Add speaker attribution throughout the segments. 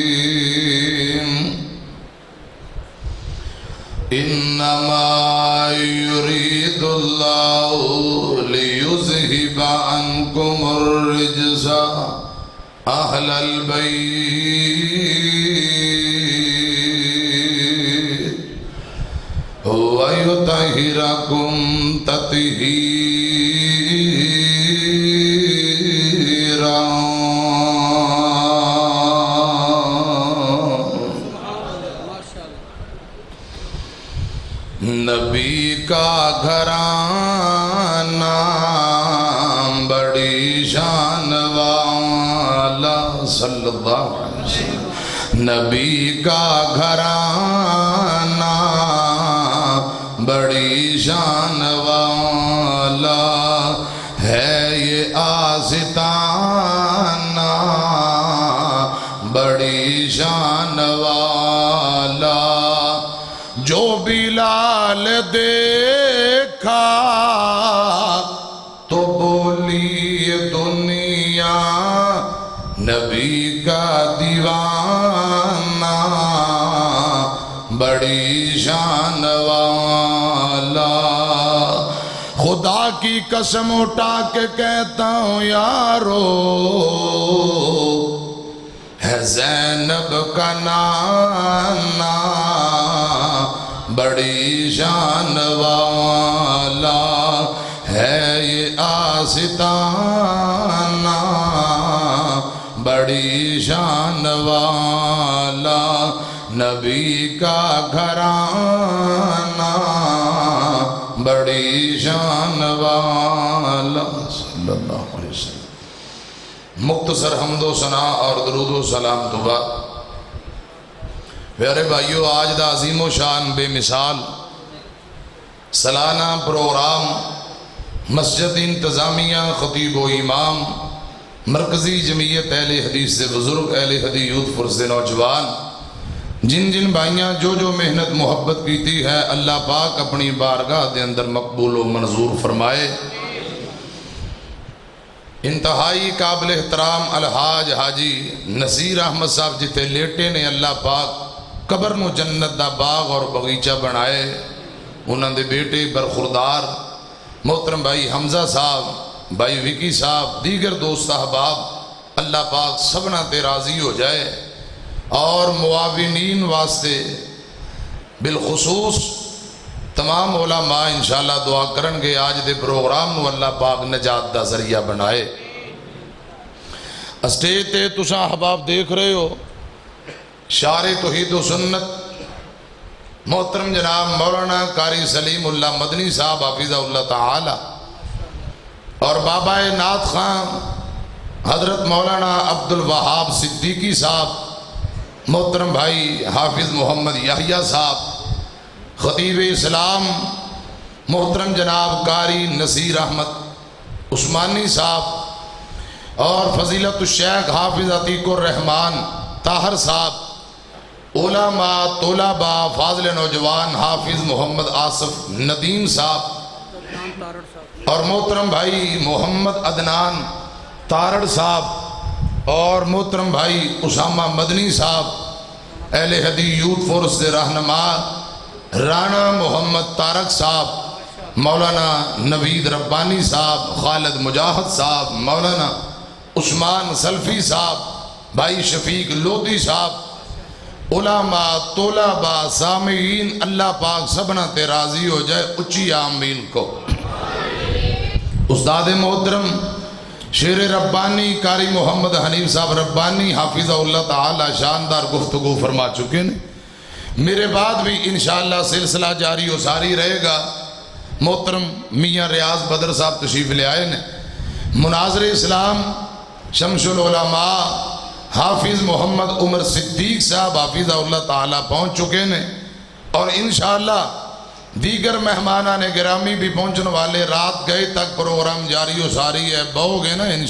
Speaker 1: बिस्मिल्लाहिर्रहमानिर्रहीम इन्नमा युरीदुल्लाहु लियुज़हिबा अन्कुमुर रिज्सा अहलल बैत नबी का घराना, बड़ी शान वाला है ये आसिताना। बड़ी शान वाला, जो बिलाल देखा की कसम उठा के कहता हूँ, यारो, है जैनब का नाना, बड़ी शान वाला है ये आसिताना, बड़ी शान वाला नबी का घराना। बड़ी शान वाला। सल्लल्लाहु अलैहि हमदो सना और दरूदो सलाम दुबा प्यारे भाइयों, आज का अजीमो शान बेमिसाल सालाना प्रोग्राम मस्जिद इंतज़ामिया खतीब व इमाम, मरकज़ी जमीयत अहल हदीस से बुज़ुर्ग अहल हदी यूथ फुरस नौजवान जिन जिन भाइयाँ जो जो मेहनत मोहब्बत की है, अल्लाह पाक अपनी बारगाह के अंदर मकबूल व मंजूर फरमाए। इंतहाई काबिल एहतराम अलहाज हाजी नसीर अहमद साहब जिते लेटे ने अल्लाह पाक कबर ਨੂੰ जन्नत ਦਾ बाग और बगीचा बनाए उन्होंने बेटे बरखुरदार मोहतरम भाई हमजा साहब, भाई विकी साहब, दीगर दोस्त अहबाब, अल्लाह पाक सबना ते राज़ी हो जाए। और मुआविन वास्ते बिलखसूस तमाम ओलामा इन इंशाला दुआ करे आज के प्रोग्राम अल्लाह पाक नजात का ज़रिया बनाए। स्टेज पर तुसा हबाब देख रहे हो, शारे तोहीद सुन्नत, मोहतरम जनाब मौलाना कारी सलीम उल्ला मदनी साहब हाफिजा उल्ला तला, और बाबा नाथ खान हज़रत मौलाना अब्दुल वहाब सिद्दीकी साहब मोहतरम भाई हाफिज़ मोहम्मद याहिया साहब, ख़तीब इस्लाम, मोहतरम जनाब कारी नसीर अहमद उस्मानी साहब और फजीलत शेख हाफिज़ अतीकुर रहमान ताहर साहब ओला ओलामा तोलाबा फाजिल नौजवान हाफिज़ मोहम्मद आसफ नदीम साहब और मोहतरम भाई मोहम्मद अदनान तारड़ साहब और मोहतरम भाई उसामा मदनी साहब, अहले हदी यूथ फोर्स के रहनमा राना मोहम्मद तारक साहब, मौलाना नवीद रब्बानी साहब, खालिद मुजाहिद साहब, मौलाना उस्मान सल्फी साहब, भाई शफीक लोधी साहब, उलामा तोलाबा सामीन, अल्लाह पाक सबना ते राज़ी हो जाए उच्ची आमीन को। उस्ताद मोहतरम शेर रब्बानी कारी मोहम्मद हनीफ साहब रब्बानी हाफिज़ा ताला शानदार गुफ्तगु फरमा चुके ने मेरे बाद भी इन सिलसिला जारी और सारी रहेगा। मोहतरम मियाँ रियाज बदर साहब तशीफ ले आए ने मुनाजर इस्लाम शमशुलमा हाफिज़ मोहम्मद उमर सिद्दीक साहब हाफिज़ा ताला पहुँच चुके ने और इन दीगर मेहमान ने गिरामी भी पहुँचने वाले रात गए तक प्रोग्राम जारी सारी है। बहोगे ना इन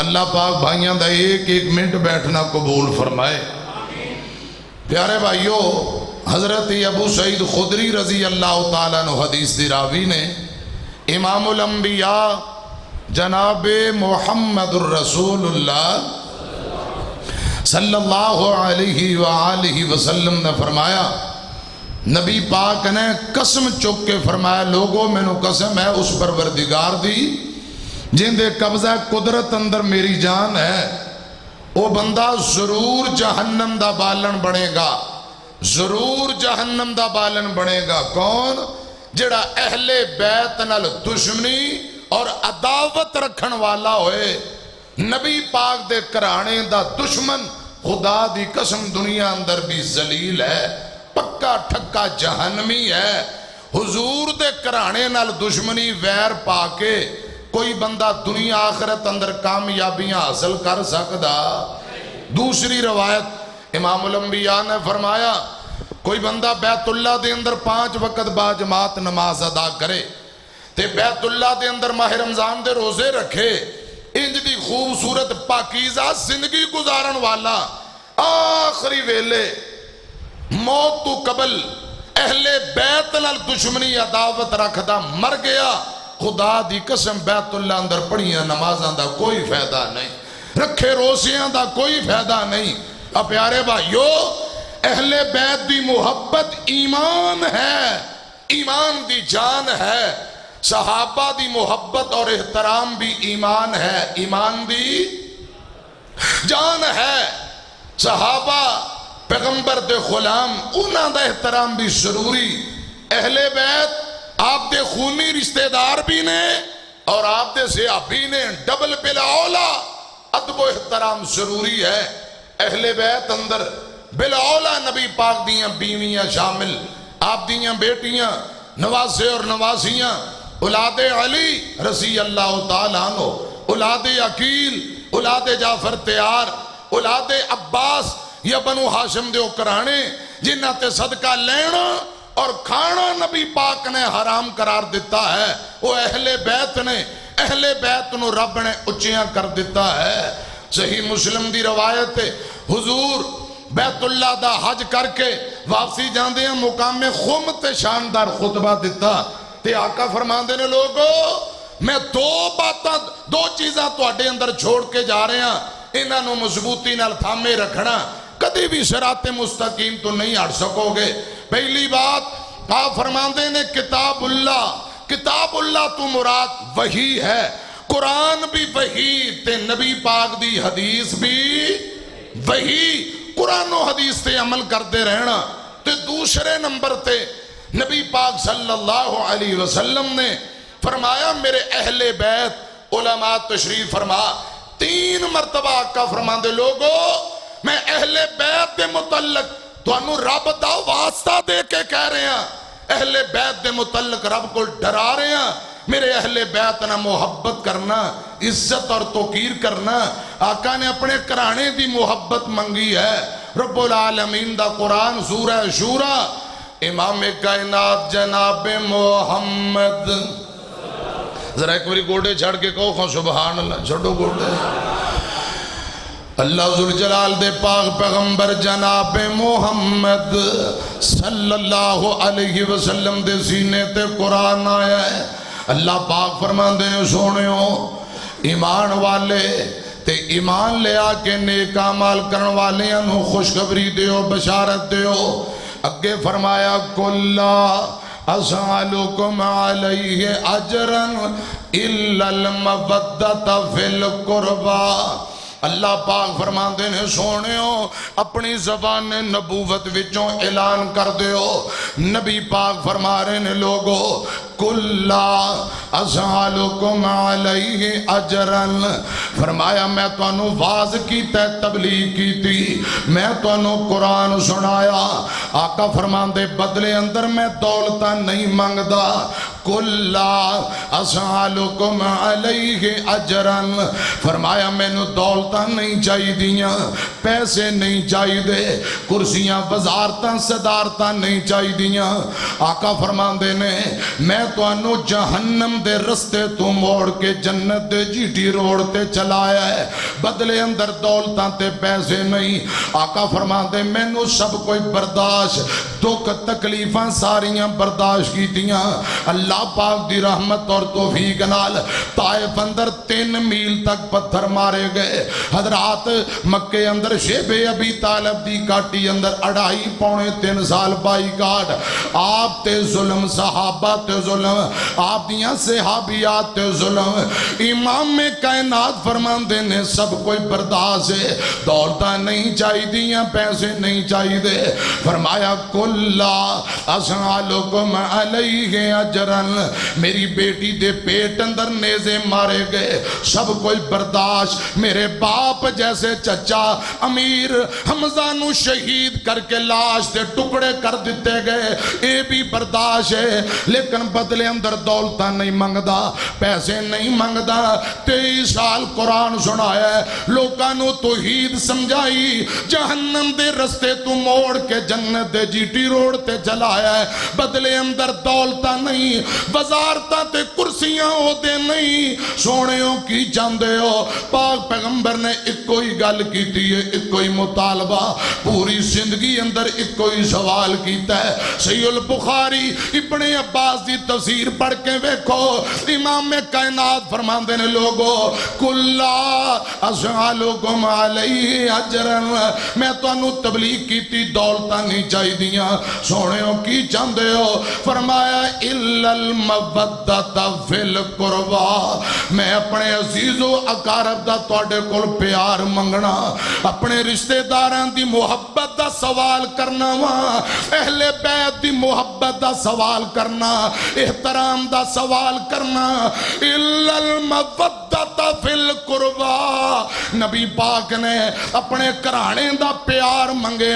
Speaker 1: अल्लाह पाक भाइयों का एक एक मिनट बैठना कबूल फरमाए। प्यारे भाइयों, हज़रत अबू सईद खुदरी रज़ी अल्लाह तदीस दिरावी ने अंबिया जनाब मोहम्मद सल्लल्लाहु अलैहि वसल्लम ने फरमाया नबी पाक ने कसम चुक के फरमाया, लोगो, मैनू कसम है, उस परवरदिगार दी, जिंदे कब्जा कुदरत अंदर मेरी जान है। वो बंदा ज़रूर जहन्नम का बालन बनेगा, ज़रूर जहन्नम का बालन बनेगा। कौन? जड़ा अहले बैत नाल दुश्मनी और अदावत रखन वाला होए। नबी पाक दे घराने का दुश्मन खुदा दी कसम दुनिया अंदर भी जलील है। पक्का ठक्का जहनमी है। हुजूर दे घराने दुश्मनी वैर पाके कोई बंदा दुनिया आखरत अंदर कामयाबियाँ हासिल कर सकता दूसरी रवायत इमाम उलंबिया ने फरमाया, कोई बंदा बैतुल्ला दे अंदर पाँच वक्त बाजमात नमाज़ अदा करे ते बैतुल्ला दे अंदर माह रमज़ान दे रोज़े रखे, इंज की खूबसूरत पाकीजा ज़िंदगी गुजारन वाला आखिरी वेले मौत तू कबल, अहले बैत नाल दुश्मनी अदावत रखदा, मर गया। खुदा दी कसम बैतुल्ला अंदर पढ़िया नमाजा का कोई फ़ायदा नहीं, रखे रोजिया का कोई फ़ायदा नहीं। अब प्यारे भाइयों, अहले बैत की मुहब्बत ईमान है, ईमान की जान है, सहाबा की मुहब्बत और एहतराम भी ईमान है, ईमान की जान है। सहाबा पैगंबर दे गुलाम उन्होंने एहतराम भी ज़रूरी। अहले बैत आप दे खूनी रिश्तेदार भी ने और आप दे सियाबी ने डबल बिलाओला अदब एहतराम ज़रूरी है। अहले बैत अंदर बिलौला नबी पाक दिया बीवियाँ शामिल आप दिया बेटियाँ नवासे और नवासियाँ उलादे अली रसी अल्लाह तनो उलादे अकील उलादे जाफ़र तैयार उलादे अब्बास या बनु हाशिम दे कराने, जिन्हों ते सदका लेना और खाना नबी पाक ने हराम करार दिता है, वो अहले बैत ने, अहले बैत न रब ने उचिया कर दिता है। सही मुस्लिम की रवायत हुजूर बैतुल्ला दा हज करके वापसी जाते हैं, मुकामे खुम ते शानदार खुतबा दिता। ते आका फरमाते ने, लोगो, मैं दो बात, दो चीजा थोड़े अंदर छोड़ के जा रहा इन्हों मजबूती थामे रखना कभी भी शराते मुस्तकीम तो नहीं हट सकोगे। पहली बात, आप फरमाते ने किताबुल्ला किताबुल्ला तू मुराद वही है। कुरान भी वही, ते नबी पाक दी हदीस भी वही। कुरान हदीस से अमल करते रहना। तो दूसरे नंबर ते नबी पाक सल्लल्लाहु अलैहि वसल्लम ने फरमाया, मेरे अहले बैत उलमा तशरीफ़ फरमा। तीन मरतबा आका फरमाते, लोगो मैं अहले बैत के मुतलक थानू रब का वास्ता दे के कह रहे हैं। अहले बैत के मुतलक रब को डरा रहे हैं। मेरे अहले बैत ना मुहब्बत करना, इज़्ज़त और तोकीर करना, आका ने अपने घराने की मुहब्बत मंगी है। रबुल आलमीन दा कुरान सूरा शूरा, इमाम कायनात जनाब मोहम्मद। जरा एक बार गोडे छड़ के कहो सुबहान छोड़ो गोडे। अल्लाह जलाल दे पाक पैगंबर जनाब मोहम्मद सल्लल्लाहु अलैहि वसल्लम दे सीने ते कुरान आया है। अल्लाह पाक फरमाते सोने ईमान वाले ते ईमान लिया के नेका माल करने वाले खुशखबरी दो बशारत दो अगे फरमाया, कुल्ला असालुकुम अलैहि अजरन इल्लल मवद्दत फिल कुर्बा। अल्लाह पाक फरमाते ने सोने अपनी जबान नबूवत विचों ऐलान कर दो नबी पाक फरमा रहे ने, लोगो, कुल्ला अजरन। फरमाया, मैं तनु वाज की तबलीग की मैं तनु कुरान सुनाया आका फरमाते बदले अंदर मैं दौलत नहीं मंगदा। कुल्ला असालुकुम अलैहि अजरन। फरमाया, मैनू दौलत नहीं चाहिए पैसे नहीं चाहिए कुर्सियाँ वजारत सदारत नहीं चाहिए आका फरमाते ने, मैं तो जहन्नम दे रस्ते तू मोड़ के जन्नत दे जीटी रोड ते चलाया है। बदले अंदर दौलत पैसे नहीं। आका फरमाते मैनू सब कोई बर्दाश्त, दुख, तकलीफा सारिया बर्दाश्त की अल्लाह पाक दी रहमत और तोफीक नाल ताइफ अंदर तीन मील तक पत्थर मारे गए। हजरात मक्के अंदर शेबे अभी तालब दी काटी अंदर अढ़ाई पौने तीन साल बाई काट आप ते जुल्म, सहाबा ते जुल्म, आप दियाँ सहाबियात ते जुल्म। इमाम में कायनात फरमाते ने, सब कोई बर्दाश्त है। दौलत नहीं चाहिए पैसे नहीं चाहिए फरमाया, कुल्ला असलुकुम अलैहि अजरन मेरी बेटी दे पेट अंदर नेजे मारे गए। सब कोई बर्दाश्त। मेरे बाप जैसे चचा अमीर हमजा नु शहीद करके लाश के टुकड़े कर दिते गए। ये भी बर्दाश्त है। लेकिन बदले अंदर दौलत नहीं मंगता पैसे नहीं मंगता तेईस साल कुरान सुनाया लोगों तोहीद समझाई। जहन्नम दे रस्ते तू मोड़ के जन्नत दे जीटी रोड ते चलाया बदले अंदर दौलत नहीं। वजारत ते कुर्सियां ओदे नहीं सोने की चाहते हो पाक पैगंबर ने इको ही गल की है इको ही मुतालबा पूरी जिंदगी अंदर इको ही सवाल किया है सही बुखारी इबने अब्बास की तफसीर पढ़ के वेखो इमाम में कायनात फरमाते ने लोगो कुल्ला असहालुकुम अलैहि अजरन मैं ਤੁਹਾਨੂੰ तबलीग की दौलत नहीं चाहिए सोने की चाहते हो फरमाया मैं अपने अजीजो अकारब का थोड़े को प्यार मंगना। अपने रिश्तेदार की मुहब्बत का सवाल करना वा। अहले की मुहब्बत का सवाल करना। एहतराम का सवाल करना। कुरबा नबी पाक ने अपने घराने का प्यार मंगे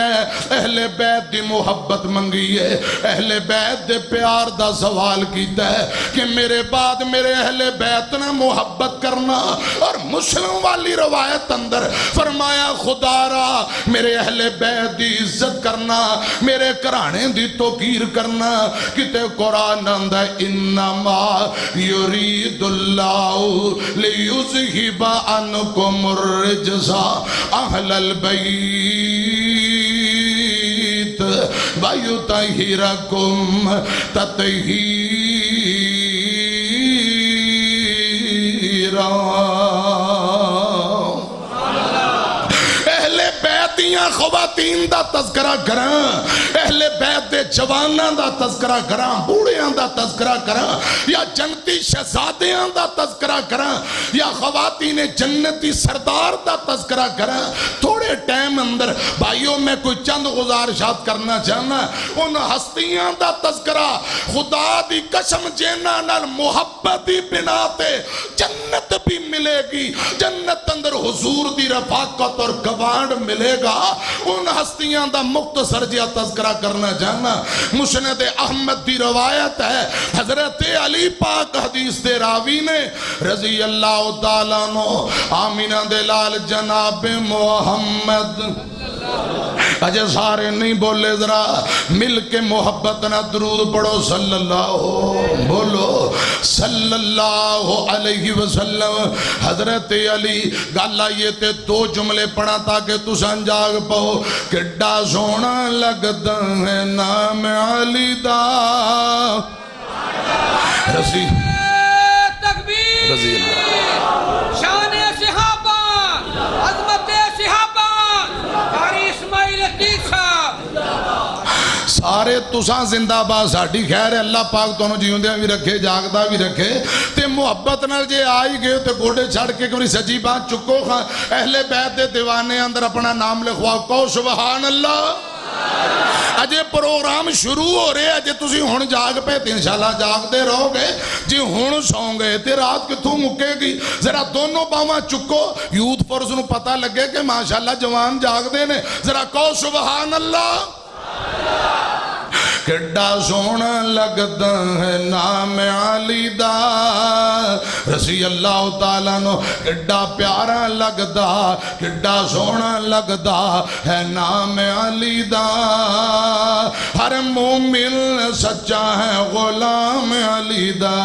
Speaker 1: अहले बैत की मुहब्बत मंगी है। अहले बैत के प्यार का सवाल किया है कि मेरे बाद मेरे अहले बैत ने मुहब्बत करना और मुस्लिम वाली रवायत अंदर फरमाया खुदारा मेरे अहले बैत की इज़्ज़त करना, मेरे घराने की तोकीर करना, किते कुरान आंदा इन्नमा युरीदुल्लाहु अनकुम रिजसा अहलल बैत, वयुतहिरकुम Ram बैतियाँ खवातीन का तस्करा करा। अहले बैत के जवाना का तस्करा करा, बूढ़िया का तस्करा करा, या जनती शहजादियाँ का तस्करा करा, या खवातीन जन्नती सरदार का तस्करा करा। थोड़े टाइम अंदर, भाइयों, मैं कोई चंद गुजारिशात करना चाहना, उन हस्तियाँ का तस्करा खुदा की कसम जेना मुहब्बत की बिना जन्नत भी मिलेगी। जन्नत अंदर हुजूर की रफाकत और गवांड मिलेगा। उन हस्तियाँ का मुक्त सरजिया तस्करा करना चाहना मुसनद अहमद की रवायत है। हज़रत अली पाक हदीस दे रावी ने रज़ी अल्लाह तआला नो आमीना दे लाल जनाब मोहम्मद। अजय सारे नहीं बोले जरा, मिल के मोहब्बत ना दरूद पढ़ो। सल्लल्लाहु, बोलो। सल्लल्लाहु अलैहि वसल्लम। हज़रत अली, गल आइए दो जुमले पढ़ा ताकि तुसा जाग पाओ किड्डा सोना लगता है नाम अली दा रसी रज़ी अल्लाह
Speaker 2: शान सिहाबा अजमत सिहाबा कारी इस्माइल अतीक साहब
Speaker 1: सारे तुसा जिंदाबाद, साड़ी खैर है, अल्लाह पाक तुम तो जीवद भी रखे जागता भी रखे। तो मुहब्बत न जे आ ही गए तो गोडे छड़ के कभी सची बात चुको खा। अहले बैद के दीवाने अंदर अपना नाम लिखवाओ, कहो सुबह अल्लाह अजे प्रोग्राम शुरू हो रहे, अजे तुम हूँ जाग पे, तीन शाला जागते रहोगे। जी हूँ सौ गए तो रात कितों मुकेगी जरा दोनों बाव चुको यूथ पुरुष न पता लगे कि माशाला जवान जागते ने। जरा कहो सुबह अल्लाह ਅੱਲਾ किड्डा सोहना लगदा है नाम अली दा रसी अल्लाह ताला नो किड्डा प्यारा लगदा किड्डा सोहना लगदा है नाम अली दा हर मोमिन सच्चा है गुलाम अली दा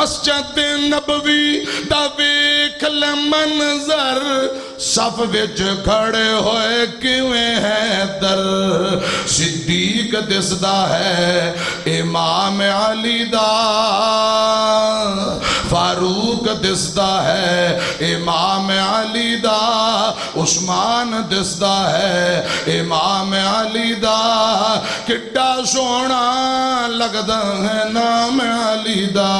Speaker 1: मस्जिद नबवी दा वेख ले मंजर सफ विच खड़े होए किवें है दर सिद्दीक दिसदा है, इमाम अली दा। फारूक दिसदा है, इमाम अली दा। उस्मान दिसदा है, इमाम अली दा। किड्डा सोहना लगदा है, नाम अली दा।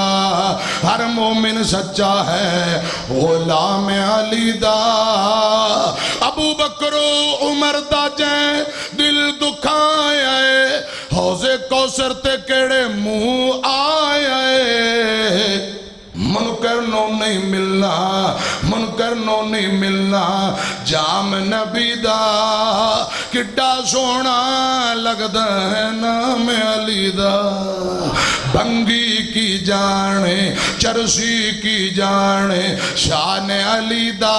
Speaker 1: हर मोमिन सच्चा है, गुलाम अली दा। अबू बकरो उमर दा जै, दिल दुखाया हौजे कौसर ते केड़े मुँह आया मन करनो नहीं मिलना, मन करनो नहीं मिलना। जाम नबी दा किड्डा सोना लगदा है नाम अली दा। भंगी की जाने, चरसी की जाने, शान अलीदा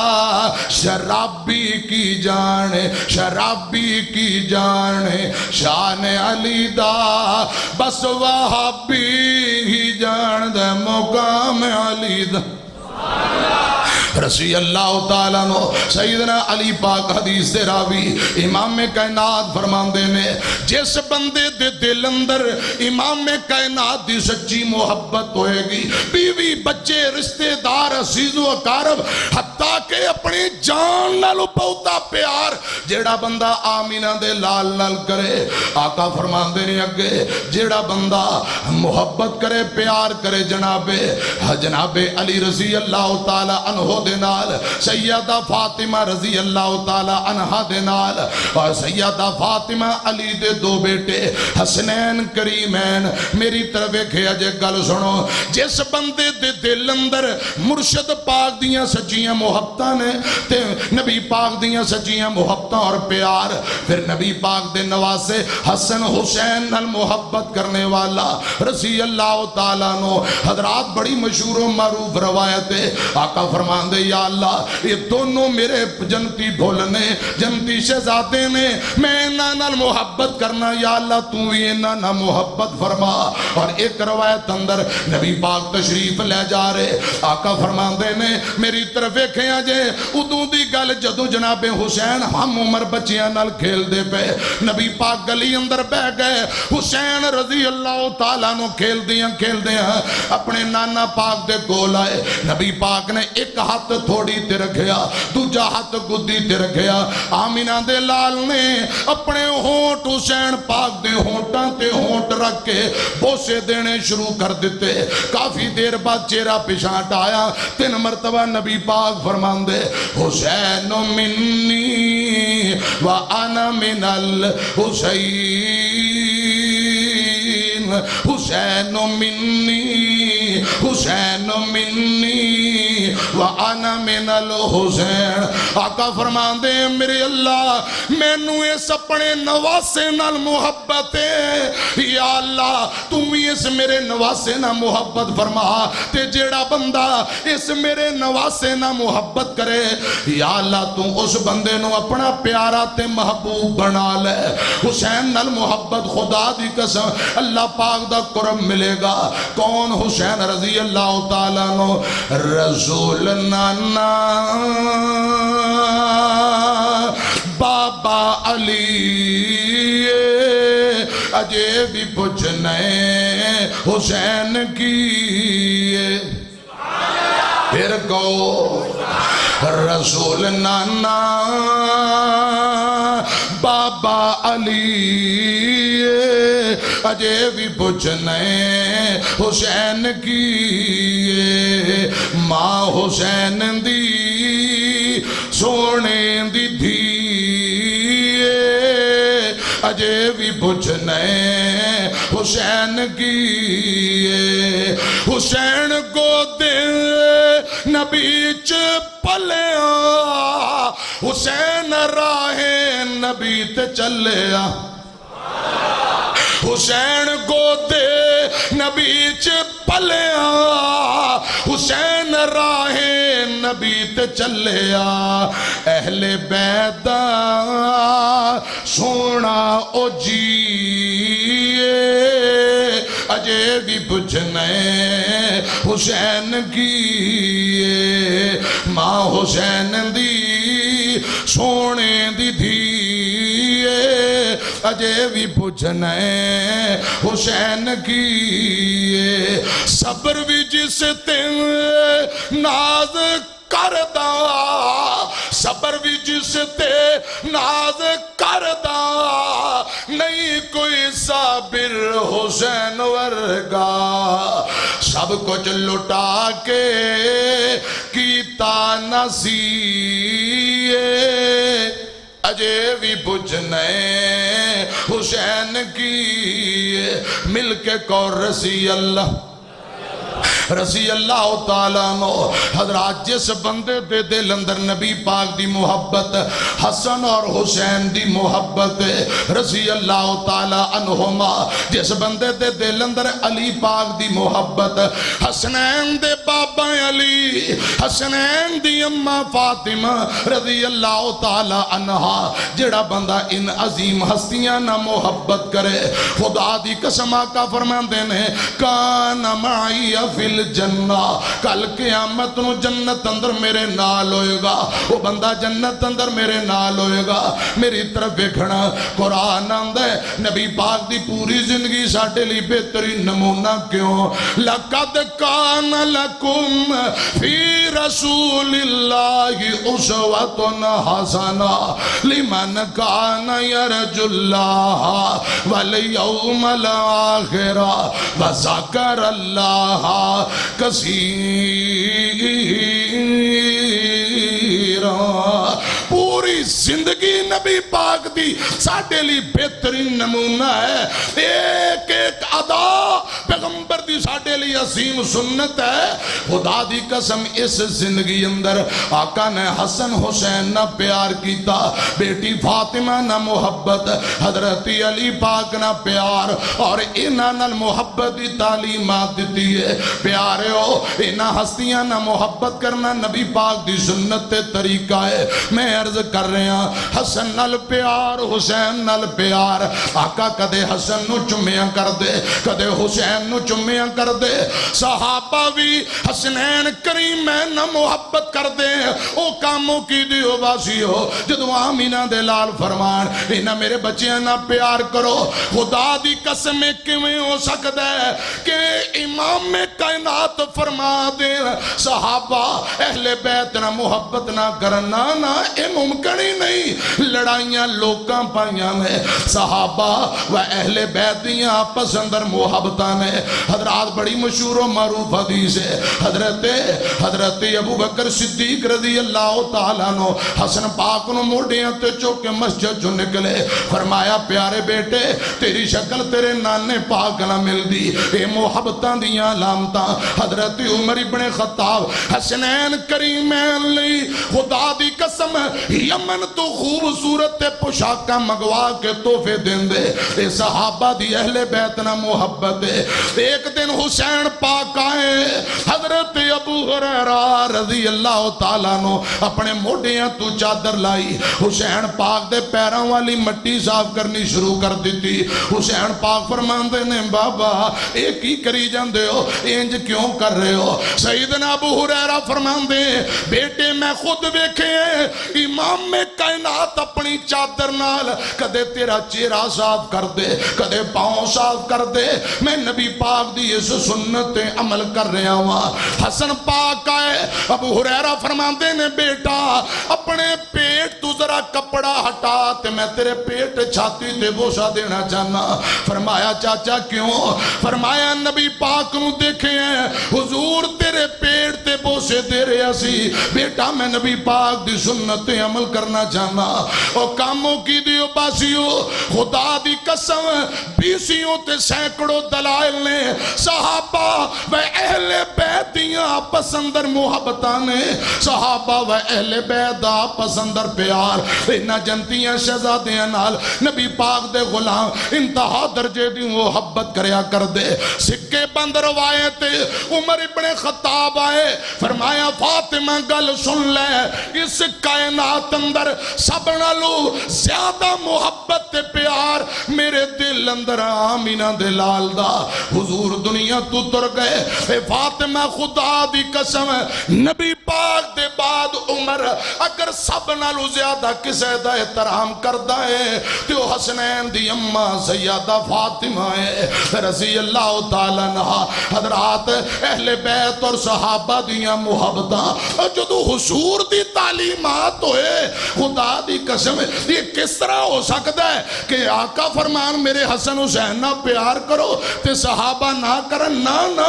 Speaker 1: शराबी की जाने, शराबी की जाने, शान अलीदा बस वहाबी ही जान दे, मुकाम अली दा। रसी अल्लाह तआला नो। सैयदना अली पाक हदीस दे रावी, इमाम कायनात फरमांदे ने, जिस बंदे दे दिल अंदर इमाम कायनात दी सच्ची मोहब्बत होएगी, बीवी बच्चे, रिश्तेदार, अजीजो, अकारब, हत्ता के अपनी जान नालों बहुता प्यार, जेड़ा बंदा आमीना दे लाल नाल करे, आका फरमांदे ने अगे जेड़ा बंदा मोहब्बत करे, प्यार करे जनाबे जनाबे अली रसी अल्लाह तआला अनहो फातिमा रज़ी अल्लाह मुर्शद पाक दियाँ सच्चियाँ मोहब्बतां ने नबी पाक दियाँ सच्चियाँ मोहब्बतां और प्यार, फिर नबी पाक दे नवासे हसन हुसैन नाल मोहब्बत करने वाला रसी अल्लाह तआला नो, हजरात बड़ी मशहूर मारूफ रवायत है। आका फरमांदे या अल्लाह। ये दोनों मेरे जनती ढोल ने जनती शहजादे ने मैं इन्हां नाल मोहब्बत करना, या अल्लाह, तू भी इन्हां नाल मोहब्बत फरमा। और एक रवायत अंदर नबी पाक तशरीफ़ ले जा रहे। आका फरमांदे ने मेरी तरफ़ वेखिया जे उदों दी गल जदों जनाबे हुसैन हम उम्र बच्चियाँ खेलदे पे। नबी पाक गली अंदर बह गए। हुसैन रज़ी अल्लाह तआला नु खेलदियाँ खेलदियाँ अपने नाना पाक दे कोल आए। नबी पाक ने एक हाथ थोड़ी ते रखया, दूजा हाथ गुद्दी ते रखया। आमिना दे लाल ने अपने होंठ हुसैन पाक दे होंठां ते होंठ रख के बोसे देने शुरू कर दिते। काफ़ी देर बाद चेहरा पिछाट आया, तीन मरतबा नबी पाक फरमांदे, हुसैन मिन्नी व आना मिनल हुसैन हुसैन मिन्नी हुसैन मिन्नी। है तू मोहब्बत फरमा। जेड़ा बंदा इस मेरे नवासे नाल मोहब्बत करे, या अल्लाह, तू उस बंदे नु अपना प्यारा ते महबूब बना ले। हुसैन नाल मोहब्बत खुदा दी कसम, अल्लाह पाक दा कुरब मिलेगा। कौन हुसैन रज़ी अल्लाह तआला नो? रसूल नाना। बाबा अली अजे भी पुछने हुसैन की फिर कहो रसूल नाना। बाबा अली अजे भी पुछने हुसैन की माँ हुसैन दी सोने दी अजे भी पुछने हुसैन की हुसैन को दे नबी च पलिया हुसैन राहे नबी ते चलिया हुसैन गोदे नबी च पलिया, हुसैन राहे नबी ते चलिया। अहले बैदा, सोना ओ जी अजे भी बुझने हुसैन की माँ हुसैन दी, सोने दी धी अजे भी बुझने हुसैन की सबर भी जिस दिन नाज करदा, सबर भी जिस ते नाज करदा, नहीं कोई साबिर हुसैन वर्गा। सब कुछ लुटा के कीता नसीए। अजे भी बुझने हुसैन की मिलके कौर रसी अल्लाह रसी अल्लाह तआला हजरात जिस बंदे दे दिल अंदर नबी पाक दी मोहब्बत, हसन और हुसैन दी मोहब्बत रसी अल्लाह अनहुमा, जिस बंदे दे दिल अंदर अली पाक दी मोहब्बत, हसनैन दे बाबा अली, हसनैन दी अम्मा फातिमा, रज़ी अल्लाह तआला अनहा जेड़ा बंदा इन अजीम हस्तियाँ ना मोहब्बत करे। खुदा दी कसम आका फरमांदे ने, कान माई जन्ना। कल क्यामत जन्नत अंदर मेरे नाल होएगा। वो बंदा जन्नत अंदर मेरे नाल होएगा। मेरी तरफ़ वेखना कुरान आंदा है, नबी पाक दी पूरी ज़िंदगी साडे लिए बेहतरीन नमूना क्यों? लकद कान लकुम फ़ी रसूलिल्लाहि उसवतुन हसना। लिमन कान यरजुल्लाह वल यौमल आखिरा। व ज़कर अल्लाह कसीरा। पूरी ज़िंदगी नबी पाक दी साडे लिए बेहतरीन नमूना है। एक एक अदा पैगंबर दी साडे लिए असीम सुन्नत है। खुदा दी कसम इस ज़िंदगी अंदर आका ने हसन हुसैन ना प्यार किया बेटी फातिमा ना मोहब्बत, हज़रत अली पाक ना प्यार, और इन्हां नाल मोहब्बत की तालीमात दी है। प्यारे हो इन्हां हस्तियाँ ना मोहब्बत करना नबी पाक दी सुन्नत तरीका है। मैं अर्ज़ कर रहा, हसन नाल प्यार, हुसैन नाल प्यार, आका कदे हसन नु चुम्मिया कर दे, कदे हुसैन नु चुम्मिया कर दे। सहाबा भी हसनैन करीम ना मोहब्बत कर दे। ओ कामों की दियो वासियो जदों आमीना दे लाल फरमान, इन्हां मेरे बच्चियाँ ना प्यार करो। खुदा दी कसम किवें हो सकदा है कि इमाम कायनात फरमा दे। सहाबा, अहले बैत ना मोहब्बत ना करना, ना ये मुमकिन ही नहीं। लड़ाइयाँ लोग पाइयाँ ने। सहाबा व अहले बैत दियाँ आपस अंदर मोहब्बत ने हजरात बड़ी मशहूर और मारूफ हदीस है। हज़रत हज़रत अबू बकर सिद्दीक रज़ी अल्लाह तआला नो हसन पाक नु मोढियाँ ते चुक के मस्जिद चो निकले। फरमाया, प्यारे बेटे, तेरी शक्ल तेरे नाने पाक ना मिलदी। ए मोहब्बतां दियाँ लामतां। हज़रत उमर इब्ने खत्ताब, हसनैन करीमैन लई, खुदा दी कसम, यमन तो खूबसूरत पोशाका मंगवा के तोहफे देंदे। सहाबा दी अहले बैत ना मोहब्बत है। एक दिन हुसैन पाक आए, हज़रत अबू हुरैरा रज़ी अल्लाह तआला नो अपने मोढियाँ तू चादर लाई। हुसैन पाक दे पैरों वाली मिट्टी साफ़ करनी शुरू कर दी हुसैन पाक फरमांदे ने, बाबा ये की करी जांदे हो? इंज क्यों कर रहे हो? सईदना अबू हुरैरा फरमांदे, बेटे, मैं खुद वेखे इमाम में कायनात अपनी चादर नाल, कदे तेरा चेहरा साफ़ कर दे, कदे पाँव साफ़ कर दे, मैं नबी पाक दी इस सुन्नत अमल कर रहा वां। हसन पाक आए, अब हुरैरा फरमाते ने, बेटा, अपने पेट तू जरा कपड़ा हटा ते मैं तेरे पेट छाती ते बोसा देना चाहना। फरमाया, चाचा, क्यों? फरमाया, नबी पाक नु देखे हुजूर तेरे पेट ते बोसे दे रहा सी। बेटा, मैं नबी पाक दी सुन्नत अमल करना चाहना। और कामों की दियो बासियो, खुदा दी कसम, बीसियों ते सैकड़ों दलाल ने सहाबा, व अहले बैत दियाँ आपस अंदर मुहब्बतां ने। सहाबा, व अहले बैत दा आपस अंदर प्यार। इन्हां जनतियाँ शहजादियाँ नाल नबी पाक दे गुलाम इंतहा दर्जे दी मुहब्बत करया कर दे सिक्के बंद रवायत उमर इब्ने खत्ताब आए। फरमाया, फातिमा, गल सुन ले। इस कायनात अंदर सब नालों ज़्यादा मुहब्बत प्यार मेरे दिल अंदर आमीना दे लाल दा। हुजूर दुनिया तू तुर गए। फातिमा खुदा दी कसम नबी पाक दे बाद उमर, अगर सब नालों ज़्यादा किसे दा एहतराम करदा है, ते ओ हसनैन दी अम्मा सैयदा फातिमा है। रज़ी अल्लाह तआला नहा हजरात, अहले बैत और सहाबा दियाँ मुहब्बतां जदों हुजूर दी तालीमात होए, खुदा दी कसम, ये किस तरह हो सकता है कि आका फरमान मेरे हसन हुसैन ना प्यार करो, ते सहाबा ना करन ना ना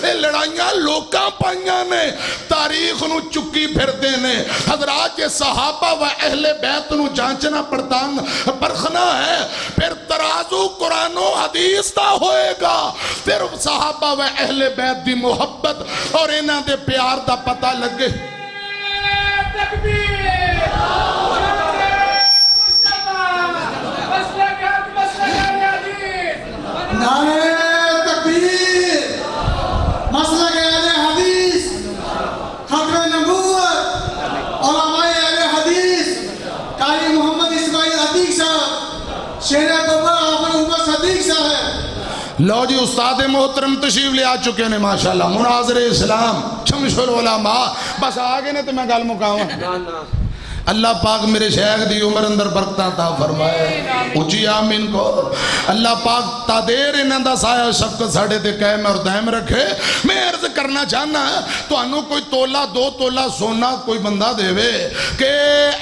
Speaker 1: ये लड़ाइयाँ लोकां पाइयाँ ने तारीख नु चुकी फिरदे ने हजरात ये सहाबा व अहले बैत नु जांचना पड़तान परखना है फिर तराजू कुरानो हदीस दा होएगा फिर सहाबा व अहले बैत दी मोहब्बत और इन्हां दे प्यार दा पता लगे
Speaker 2: तकबीर मसलकत मसलक हदीस
Speaker 3: नारे तकबीर मसला के अहले हदीस खतरे नबूवत और हमारे अहले हदीस कारी मोहम्मद इस्माइल अतीक साहब शेर कब्र आफर उमर सदीक साहब
Speaker 1: लो जी उस्ताद मोहतरम तशीफ ले आ चुके ने, माशाल्लाह। मुनाजरे इस्लाम शमशुल बस आ गए ने तो मैं गल मुकावा। अल्लाह पाक मेरे शेख की उम्र अंदर बरकत ता फरमाए। उची आम इनको अल्लाह पाक तादेर इन्हों का साया शफकत साढ़े ते कैम और दैम रखे। मैं अर्ज़ करना चाहना तो कोई तोला दो तोला सोना कोई बंदा देवे के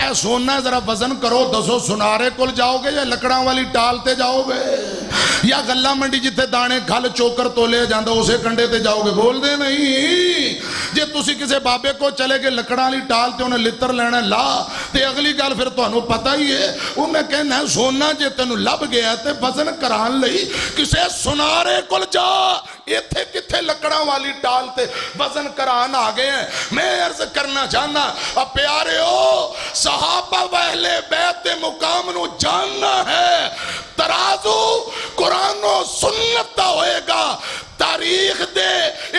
Speaker 1: ए सोना जरा वज़न करो दसो सुनारे को जाओगे या लकड़ा वाली टाल ते जाओगे? या गला मंडी जिथे दाने खल चोकर तोले जाता उसे कंडे ते जाओगे? बोल दे नहीं। जे तुम किसी बाबे को चले गए लकड़ा वाली टाल ते उन्हें लित्र लेना ला ते अगली गल फिर तो पता ही है। वह मैं कहना, सोना जे तेन लभ गया तो वज़न कराने किसी सुनारे को जा। इतने कितने लकड़ा वाली टाल से वज़न करा आ गए हैं। मैं अर्ज़ करना चाहना प्यारे हो सहाबा वहले बैते मुकाम जानना है। तराजू कुरानो सुनता होएगा। ਤਾਰੀਖ ਦੇ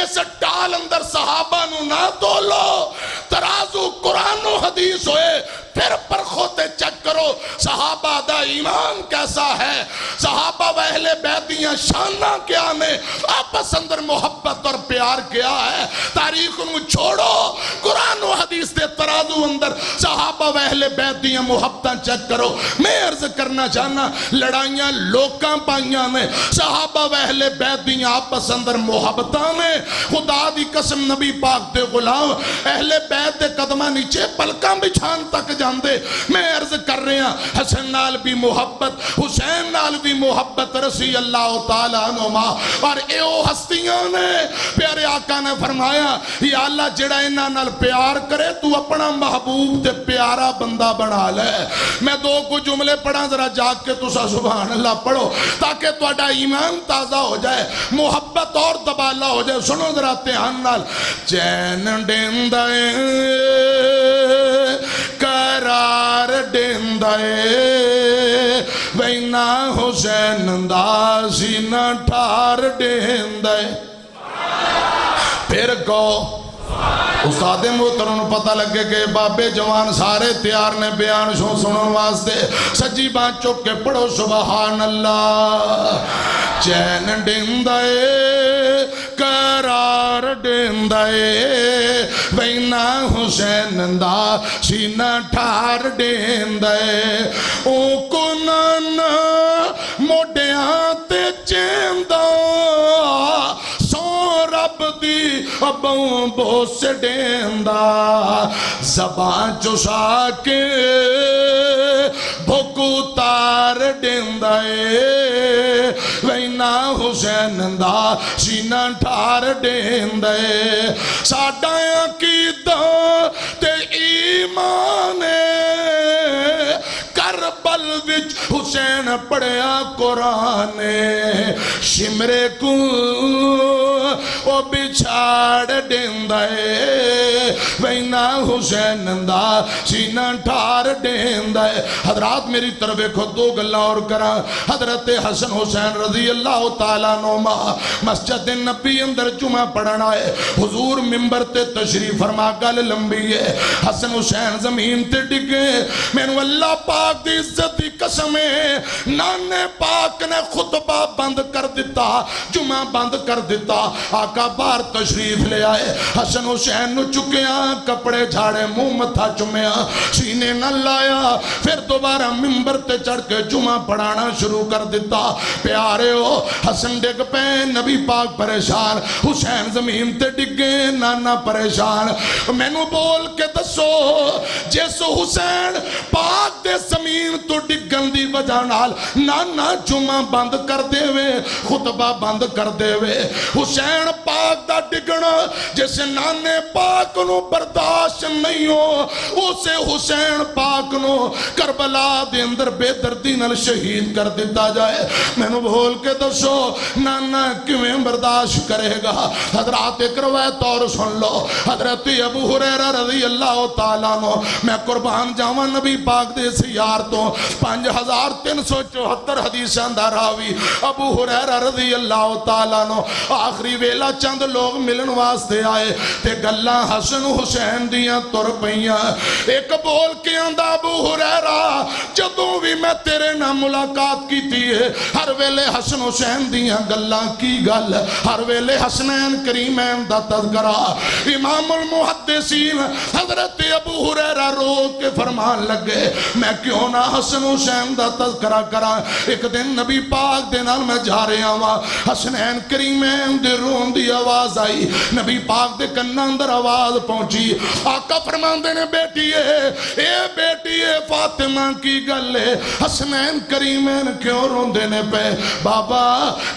Speaker 1: ਇਸ ਢਾਲ ਅੰਦਰ ਸਹਾਬਾ ਨੂੰ ਨਾ ਤੋਲੋ ਤਰਾਜ਼ੂ ਕੁਰਾਨ ਨੂੰ ਹਦੀਸ ਹੋਏ फिर परखो ते चेक करो, सहाबा दा ईमान कैसा है? सहाबा वहले बैदियाँ शाना क्या ने? आपस अंदर मोहब्बत और प्यार क्या है? तारीख नु छोड़ो, कुरान हदीस दे तराजू अंदर सहाबा वहले बैदियाँ मोहब्बत चेक करो। मैं अर्ज़ करना चाहना, लड़ाइयाँ लोकां पाइयाँ ने, सहाबा वहले बैदियाँ आपस अंदर मोहब्बत ने। खुदा दी कसम नबी पाक दे गुलाम, अहले बैत दे कदमां नीचे पलकां बिछान तक जांदे मैं अर्ज कर रहा हसन नाल भी मोहब्बत हुसैन नाल भी मोहब्बत रसी अल्लाह तआला नुमा और ए ओ हस्तियां ने प्यारे आका ने फरमाया या अल्लाह जेड़ा इन्हां नाल प्यार करे तू अपना महबूब ते प्यारा बंदा बना ले मैं दो कुछ जुमले पढ़ा जरा जाग के तुसा सुभान अल्लाह पढ़ो ताकि ਤੁਹਾਡਾ ईमान ताज़ा हो जाए मोहब्बत और दबाला हो जाए सुनो जरा ध्यान नाल चैन डेंदा वैना हुसैन दासी न ठार डेंदा। फिर कहो ਉਸਤਾਦੇ ਮੋਹਤਰਮ ਨੂੰ ਪਤਾ ਲੱਗੇ ਕਿ ਬਾਬੇ ਜਵਾਨ ਸਾਰੇ ਤਿਆਰ ਨੇ ਬਿਆਨ ਸ਼ੋ ਸੁਣਨ ਵਾਸਤੇ। ਸੱਜੀ ਬਾਹ ਚੁੱਕ ਕੇ ਪੜੋ ਸੁਭਾਨ ਅੱਲਾ ਚੈਨ ਡਿੰਦਾ ਏ ਕਰਾਰ ਡਿੰਦਾ ਏ ਵੈਨਾ ਹੁਸੈਨ ਦਾ ਸੀਨਾ ਠਾਰ ਡਿੰਦਾ ਏ ਉਹ ਕੋਨਾ ਮੋਢਿਆਂ बाबों बोस डेंदा, जबा चुसा के भुक उतार डेंदा वैना हुसैन दा, सीना ठार डेंदा साडा अकीदा ते ईमान हुसैन पढ़िया कुरान, सिमरे को बिछाड़ देंदा है। वैना हुसैन दा सीना ठार देंदा है। हजरात मेरी तरफ़ देखो, दो गल्ला और करा। हज़रत हसन हुसैन रज़ी अल्लाह तला नोमा, मस्जिद नबी अंदर जुमा पढ़ना आए हुजूर मिंबर ते तशरीफ़ फरमा, गल लंबी है। हसन हुसैन ज़मीन ते डिगे, मेनू अल्लाह पाक की इज़्ज़त की कसम है। नाने पाक ने खुतबा बंद कर दिता जुमा बंद कर दिता। आका बाहर तशरीफ़ ले आए। हसन हुसैन चुकिया कपड़े झाड़े मुँह मथा चुमिया सीने न लाया। फिर दोबारा मिंबर ते चढ़ के जुमा पढ़ाना शुरू कर दिता। प्यारे हो हसन डिग पे, नबी पाक परेशान। हुसैन ज़मीन ते डिगे नाना परेशान। मैनू बोल के दसो जिस हुसैन पाक दे ज़मीन तो डिगन की वजह जुमा बंद कर देवे खुतबा बंद कर हुसैन पाक दा डिगना जिस नाने पाक नहीं हो हुसैन पाक नु करबला अंदर बेदर्दी शहीद कर दिता जाए मैनू बोल के दसो नाना किवें बर्दाश्त करेगा हजरात एक रवायत सुन लो हज़रत अबू रज़ी अल्लाह तला मैं कुर्बान जावा नबी पाक दे यार तो 5374 हदीसां दा रावी। अबू हुरैरा अल्लाह तआला नो। आखिरी वेला चंद लोग मिलन वास्ते आए, ते गल्लां हसन हुसैन दियाँ तुर पईयां। एक बोल के आंदा, अबू हुरैरा, जदों भी मैं तेरे नाल मुलाकात की है, हर वेले हसन हुसैन दियाँ गल्लां की गल हर वेले हसनैन करीमैन दा तज़करा। इमामुल मुहद्दिसीन हज़रत अबू हुरैरा रो के फरमान लगे, मैं क्यों ना हसन हुसैन दा तज़करा करा एक दिन नबी पाक दे नाल मैं जा रहा वां। हसनैन करीमैन दे रोन दी आवाज़ आई। नबी पाक दे कन्ना अंदर आवाज़ पहुँची। आका फरमांदे ने बेटी ए बेटी ए फातिमा की गल है। हसनैन करीमैन क्यों रोंदे ने पे? बाबा,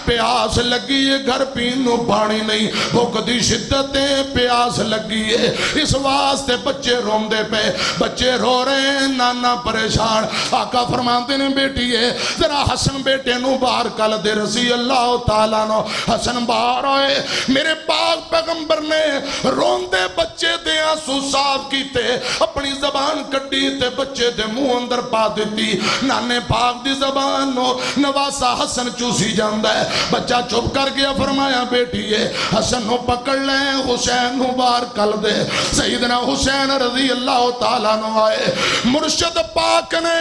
Speaker 1: प्यास लगी है, घर पीन पानी नहीं। भुख दी शिद्दत है, प्यास लगी है। इस वास्ते बच्चे रोंदे पे। बच्चे रो रहे नाना परेशान। आका फरमाते ने बेटी है जरा हसन बेटे नु बाहर कल दे रसी अल्लाह ताला नो हसन बाहर आए मेरे पाक पैगंबर ने रोंदे बच्चे दे आँसू साफ़ कीते अपनी जबान कड्डी ते बच्चे दे मुँह अंदर पा दिती नाने पाक दी जबान नो नवासा हसन चूसी जांदा है बच्चा चुप कर गया फरमाया बेटी है हसन नु पकड़ ले हुसैन नु बाहर कल दे सईदना हुसैन रज़ी अल्लाह तला नु आए मुर्शद पाक ने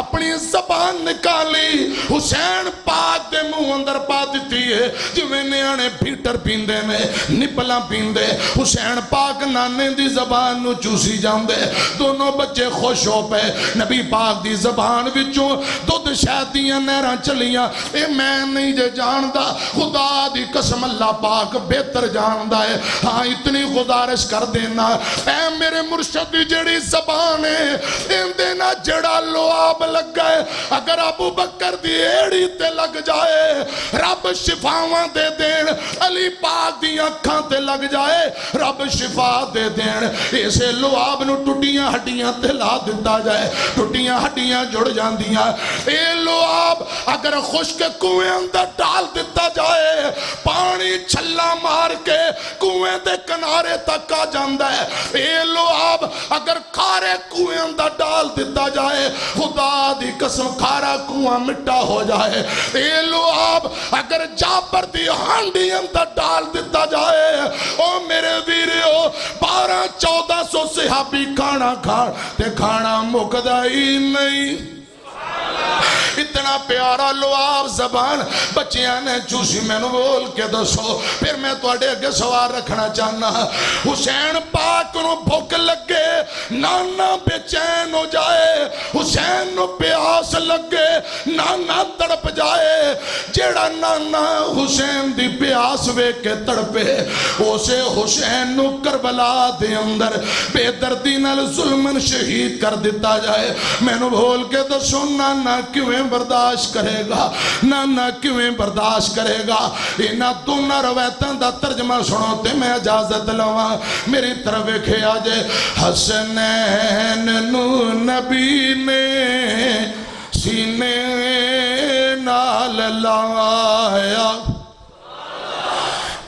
Speaker 1: अपनी जबान निकाली। हुसैन पाक दे मुँह अंदर पा दिती है। जिवें न्याणे फीटर पींदे ने, निपला पींदे। हुसैन पाक नाने दी जबान चूसी जांदे। दोनों बच्चे खुश हो पे। नबी पाक दी जबान विचों दुध शहद दियाँ नहरां चलियाँ। ए मैं नहीं जे जानदा, खुदा दी कसम अल्लाह पाक बेहतर जानदा है। हाँ इतनी गुजारिश कर देना। ऐ मेरे मुर्शद दी जेड़ी जबान है। इंदे ना जड़ा लोआब लगा है। अगर अबू बकर लग जाए, रब शिफावां दे देन अली पाक दी अखां ते लग जाए, रब शिफा दे देन इसे लोआब नु टुटियाँ हड्डियाँ ते ला दिता जाए टुटियाँ हड्डियाँ जुड़ ए लोआब, अगर खुश्क कुएँ अंदर डाल दिता जाए पानी छल्ला मार के कुएँ दे किनारे तक आ जाता है। ए लोआब, अगर खारे कुएँ अंदर कसम कुआँ मिट्टा हो जाए। ये लो आप, अगर जापर दी हांडी अंदर डाल दिता जाए, ओ मेरे वीरो बारह चौदह सौ सिहाबी खाना खान ते खाना मुकदा ही नहीं। इतना प्यारा लुआब जबान। बच्चिया ने चूसी मैनू बोल के दसो, फिर मैं थोड़े अगे सवाल रखना चाहना हुसैन पाक नु भुख लगे नाना बेचैन हो जाए। हुसैन प्यास लगे नाना तड़प जाए। जेड़ा नाना हुसैन दी प्यास वेख के तड़पे, उसे हुसैन नु करबला दे अंदर बेदर्दी नाल शहीद कर दिता जाए। मैनू बोल के दसो, नाना किवें बर्दाश्त करेगा? नाना किवें बर्दाश्त करेगा? इन्हां दोनों रवायतों का तर्जमा सुनो ते मैं इजाज़त लवा। मेरी तरफ़ वेखे आज हसनैन नबी ने सीने नाल लाया।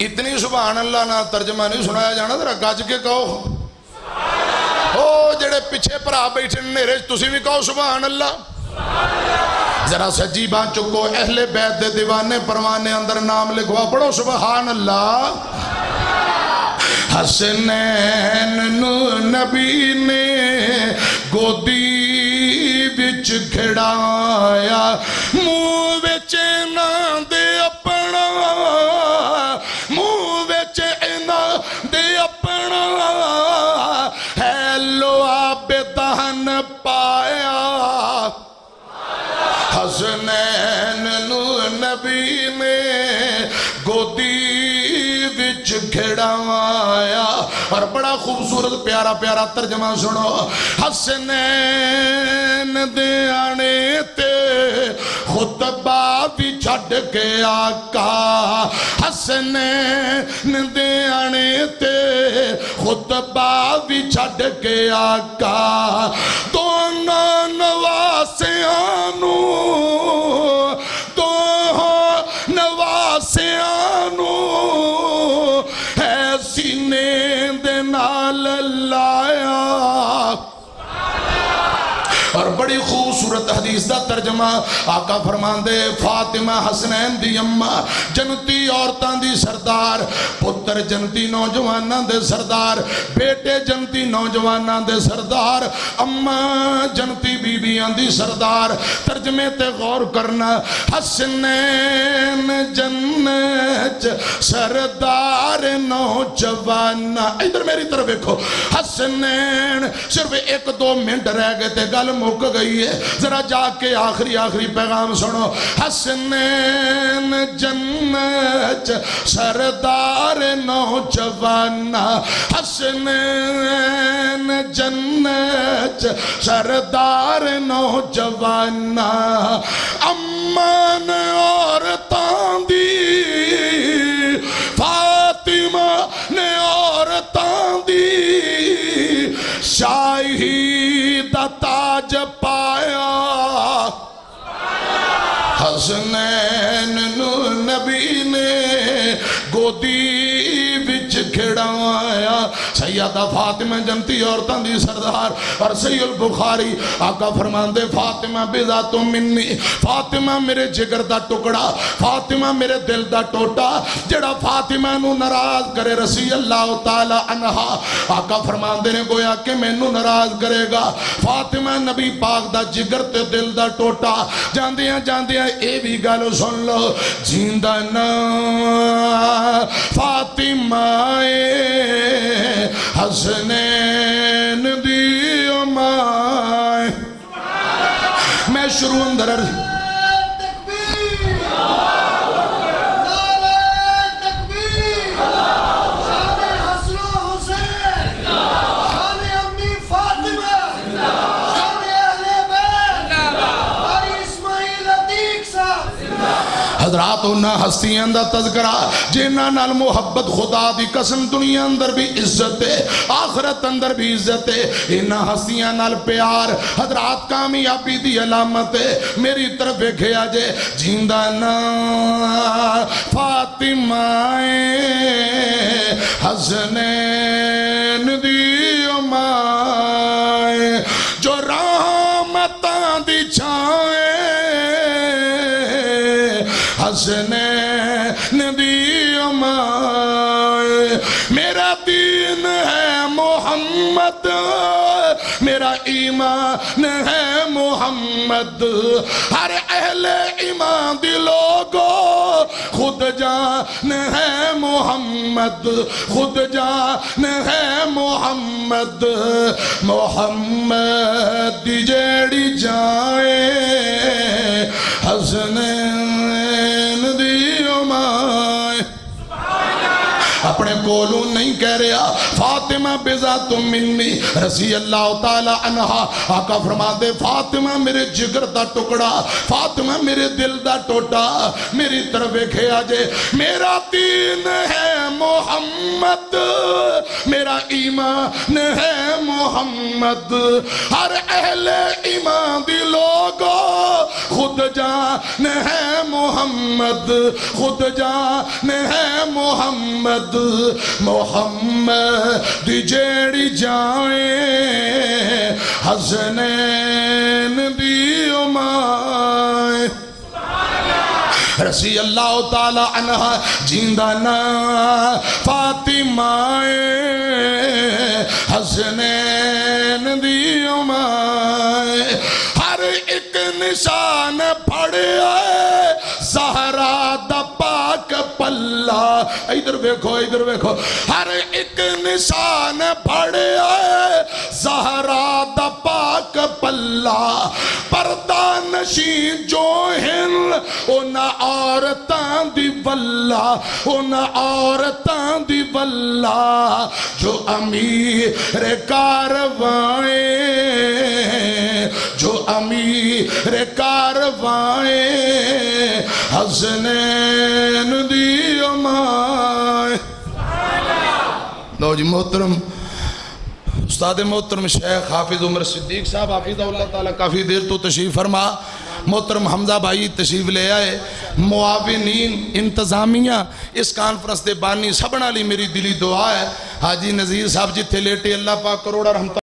Speaker 1: इतनी सुभान अल्लाह ना तर्जमा नहीं सुनाया जाना, जरा गज के कहो। ओ, जेड़े पिछे भरा बैठे नेरे तुम भी कहो सुभान अल्लाह। जरा सज्जी बन चुको, अहले बैत दे दीवाने परवाने अंदर नाम लिखवा। पढ़ो सुबहान अल्लाह हसनैन नबी ने गोदी बिच खिड़ाया मुँह बिच ना खिड़ाया और बड़ा खूबसूरत, प्यारा प्यारा तर्जमा सुनो। हसनैन दे आने ते खुतबा भी छड़ के आका। हसनैन दे आने ते खुतबा भी छड़ के आका। दोनों नवासियाँ और बड़ी खूबसूरत हदीस का तर्जमा आका फरमांदे, फातिमा हसनैन दी अम्मा, जनती औरतां दी सरदार, पुत्र जनती नौजवानां दे सरदार, बेटे जनती नौजवानां दे सरदार, अम्मा जनती बीबियाँ दी सरदार। तर्जमे ते गौर करना, हसनैन जन्नत, सरदार नौजवाना। इधर मेरी तरफ़ देखो, हसनैन सिर्फ़ एक दो मिनट रह गए थे, गल मुक गई है। जरा जाके आखिरी आखिरी पैगाम सुनो। हसने जन्नत, सरदार नौ नौजवाना। हसनैन जन्नत, सरदार नौजवाना। अम्मन औरतां गोदी बिच खिड़ाया सैयादा फातिमा जमती औरतों की सरदार, और सही उल बुखारी, आका फरमाते फातिमा बेदा तो मिनी फातिमा मेरे जिगर का टुकड़ा, फातिमा मेरे दिल का टोटा, जड़ा फातिमा नाराज़ करे रसी अल्लाह तला अनहा। आका फरमाते ने गोया कि मैनू नाराज़ करेगा। फातिमा नबी पाक का जिगर तो दिल का टोटा। जाद्या
Speaker 3: जाद्या ये भी गल सुन लो, जींदा न, फातिमा हसनैन दी मैं शुरू अंदर अर्ज़
Speaker 1: हजरात उन्होंने हस्तियों का तस्करा जिन्हों मुहब्बत खुदा की कसम दुनिया अंदर भी इज़्ज़त है आखरत अंदर भी इज़्ज़त है इन्होंने हस्तियों प्यार, हजरात कामयाबी की अलामत है। मेरी तरफ़ वेखे जे, ज़िंदा ना, फातिमा हसनैन दी उमाए, जो रहमतां मोहम्मद। हर अहले ईमान लोगो, खुद जान है मोहम्मद। खुद जान है मोहम्मद। मोहम्मद जेड़ी जाए हसनैन दी उमाए अपने कोलू नहीं कह रहा। फातिमा बेजा तुम मिलनी। रसी अल्लाह तआला अनहा। आका फरमाते, फातिमा मेरे जिगर दा टुकड़ा, फातिमा मेरे दिल का टोटा, मेरी तरफ़ वेखे जे। मेरा दीन है मोहम्मद, मेरा ईमान है मोहम्मद। हर अहले ईमान दी लोगो जान है मोहम्मद, खुद जान है मोहम्मद। मोहम्मद जेड़ी जाए उमाए। रसी अल्लाह तला अनहा ज़िंदा ना, फातिमाए। हसनैन दी हर निशान फड़िया सहरा दा पाक पल्ला। इधर देखो इधर देखो। हर एक निशान फड़िया सहरा दा पाक पल्ला। पर्दा नशी जो हिल उन औरतां दी वल्ला। उन औरतां दी वल्ला। जो अमीर कारवाए अमीर कारवाए हसनैन दी अमाए लो जी, मोहतरम। उस्ताद मोहतरम शेख हाफिज उमर सिद्दीक साहब हाफिज ताला, काफ़ी देर तो तशरीफ़ फरमा। मोहतरम हमजा भाई तशरीफ़ ले आए। मुआविनीन, इंतजामिया, इस कानफ्रेंस के बानी, सबना मेरी दिली दुआ है। हाजी नज़ीर साहब जिथे लेटे, अल्लाह पाक करोड़ा रहमत